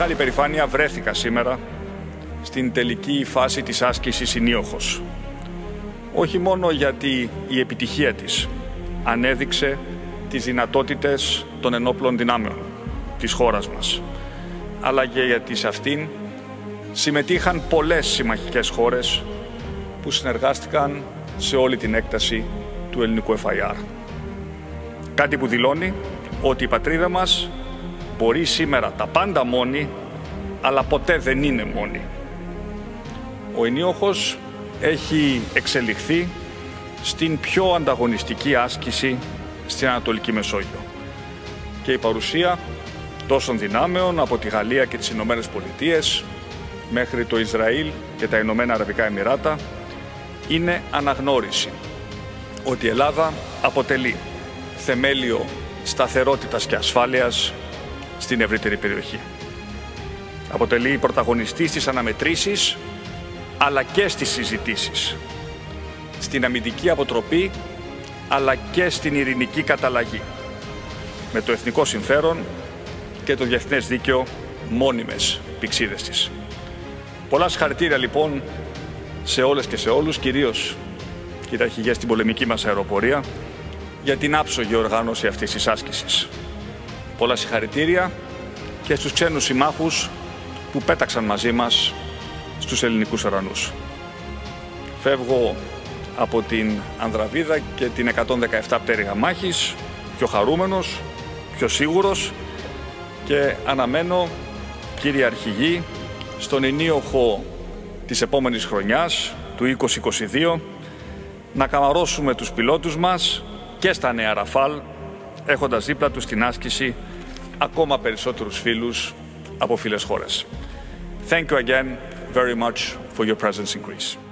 μεγάλη περηφάνεια βρέθηκα σήμερα στην τελική φάση της άσκησης Ινίοχος. Όχι μόνο γιατί η επιτυχία της ανέδειξε τις δυνατότητες των ενόπλων δυνάμεων της χώρας μας, αλλά και γιατί σε αυτήν συμμετείχαν πολλές συμμαχικές χώρες που συνεργάστηκαν σε όλη την έκταση του ελληνικού FIR. Κάτι που δηλώνει ότι η πατρίδα μας μπορεί σήμερα τα πάντα μόνη, αλλά ποτέ δεν είναι μόνη. Ο ενίοχος έχει εξελιχθεί στην πιο ανταγωνιστική άσκηση στην Ανατολική Μεσόγειο. Και η παρουσία τόσων δυνάμεων από τη Γαλλία και τις Ηνωμένες Πολιτείες μέχρι το Ισραήλ και τα Ηνωμένα Αραβικά Εμμυράτα είναι αναγνώριση ότι η Ελλάδα αποτελεί θεμέλιο σταθερότητας και ασφάλειας στην ευρύτερη περιοχή. Αποτελεί πρωταγωνιστής στις αναμετρήσεις αλλά και στις συζητήσεις. Στην αμυντική αποτροπή αλλά και στην ειρηνική καταλλαγή. Με το εθνικό συμφέρον και το διεθνές δίκαιο μόνιμες πηξίδες της. Πολλά συγχαρητήρια λοιπόν σε όλες και σε όλους, κυρίως κύριε Αρχηγέ στην πολεμική μας αεροπορία, για την άψογη οργάνωση αυτής της άσκησης. Πολλά συγχαρητήρια και στους ξένους συμμάχους που πέταξαν μαζί μας στους ελληνικούς ουρανούς. Φεύγω από την Ανδραβίδα και την 117 πτέρυγα μάχης, πιο χαρούμενος, πιο σίγουρος και αναμένω, κύριε Αρχηγή, στον ενίοχο της επόμενης χρονιάς, του 2022, να καμαρώσουμε τους πιλότους μας και στα νέα Ραφάλ, έχοντας δίπλα τους την άσκηση ακόμα περισσότερους φίλους από φίλες χώρες. Thank you again very much for your presence in Greece.